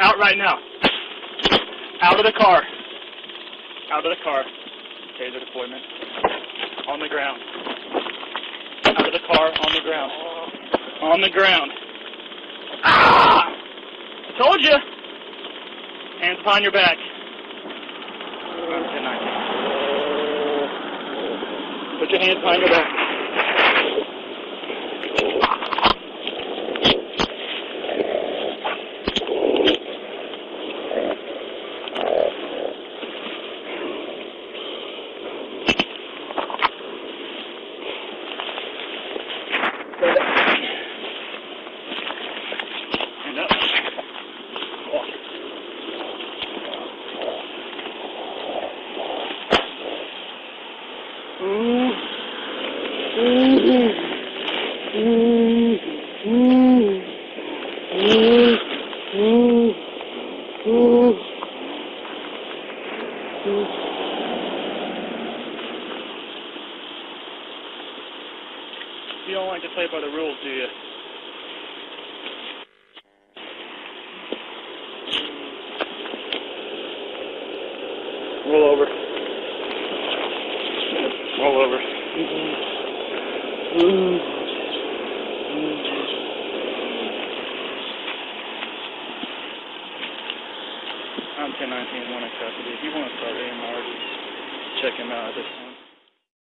Out right now. Out of the car. Out of the car. Taser deployment. On the ground. Out of the car, on the ground. On the ground. Ah! I told you. Hands behind your back. Put your hands behind your back. Up. You don't like to play by the rules, do you? Roll over. Roll over. I'm 1019, one in custody. If you want to start AMR, just check him out at this time.